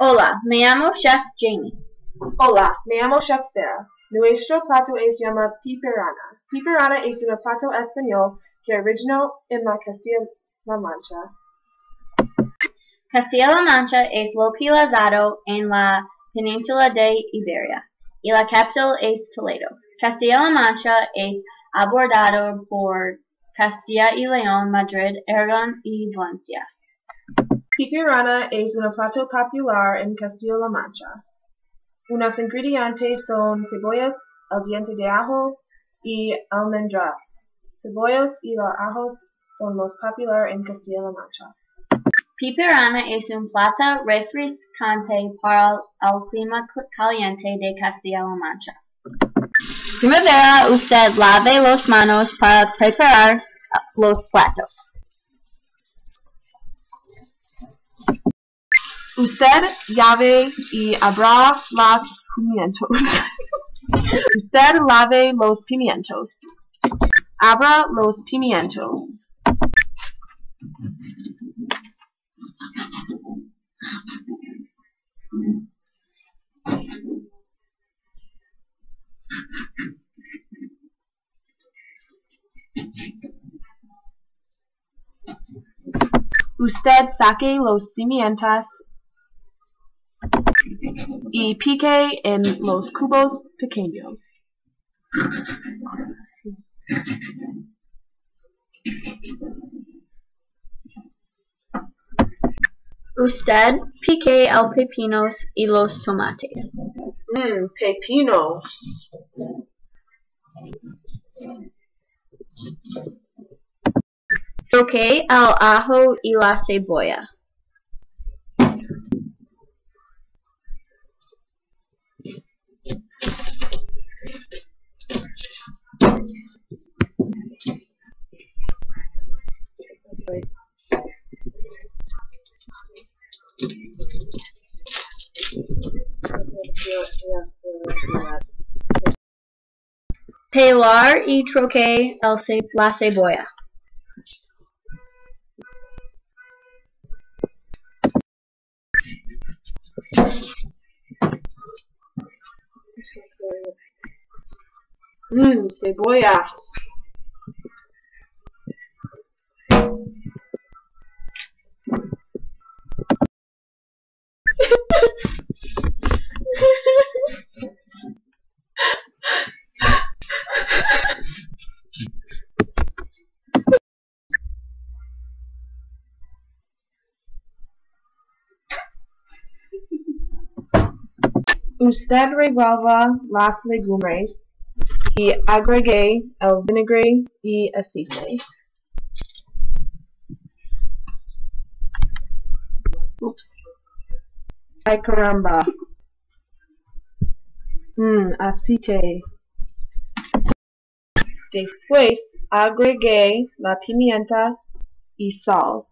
Hola, me llamo Chef Jamie. Hola, me llamo Chef Sarah. Nuestro plato es llama piperana. Piperana es un plato español que originó en la Castilla-La Mancha. Castilla-La Mancha es localizado en la península de Iberia y la capital es Toledo. Castilla-La Mancha es abordado por Castilla y León, Madrid, Aragón y Valencia. Pipirana es un plato popular en Castilla-La Mancha. Unos ingredientes son cebollas, el diente de ajo y almendras. Cebollas y los ajos son los populares en Castilla-La Mancha. Pipirana es un plato refrescante para el clima caliente de Castilla-La Mancha. Primavera, usted lave las manos para preparar los platos. Usted llave y abra los pimientos. Usted lave los pimientos. Abra los pimientos. Usted saque los pimientos y pique en los cubos pequeños. Usted pique el pepinos y los tomates. Mmm, pepinos. Troque el ajo y la cebolla. Pelar y troque el ce la cebolla. Mmm. Usted revuelva las legumbres y agregue el vinagre y aceite. Oops. Ay caramba. Mmm, aceite. Después agregue la pimienta y sal.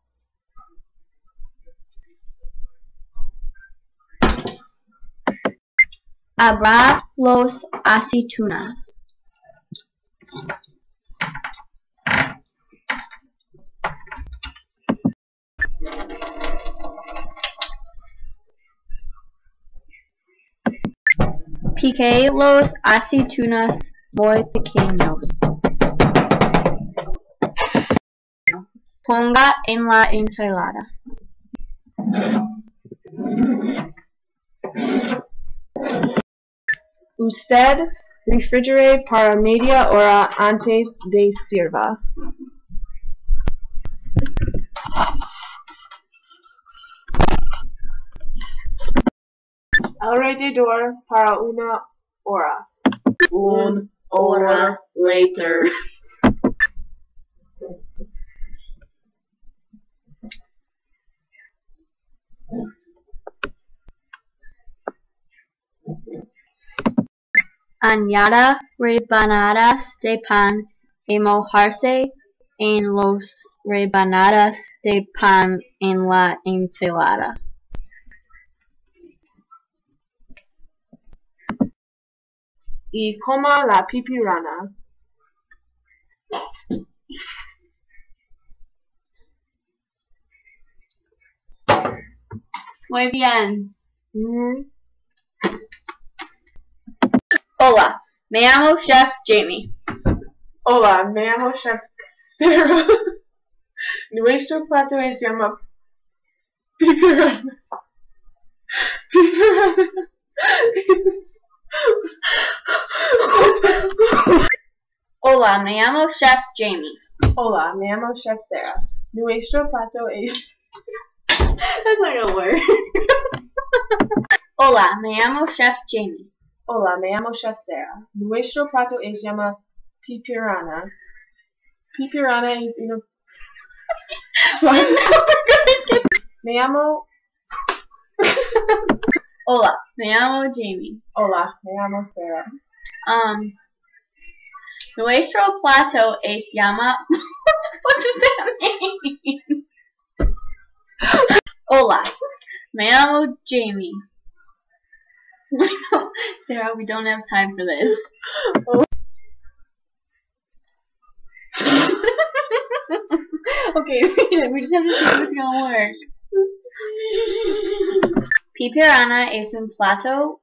Abra los aceitunas. Pique los aceitunas muy pequeños. Ponga en la ensalada. Usted refrigere para media hora antes de sirva. Alrededor para una hora. Un hora later. Añada rebanadas de pan y mojarse en los rebanadas de pan en la ensalada. Y coma la pipirrana. Muy bien. Mm, Hola, me llamo Chef Jamie. Hola, me llamo Chef Sarah. Nuestro plato es llama pipirrana. Pipirrana. Hola, me llamo Chef Jamie. Hola, me llamo Chef Sarah. Nuestro plato es That's not gonna work. Hola, me llamo Chef Jamie. Hola, me llamo Chef Sarah. Nuestro plato es llama pipirrana. Pipirrana es una Me llamo Hola, me llamo Jamie. Hola, me llamo Sarah. Um, nuestro plato es llama. what does that mean? Hola, me llamo Jamie. Sarah, we don't have time for this. okay, we just have to see if it's gonna work. Pipirrana es un plato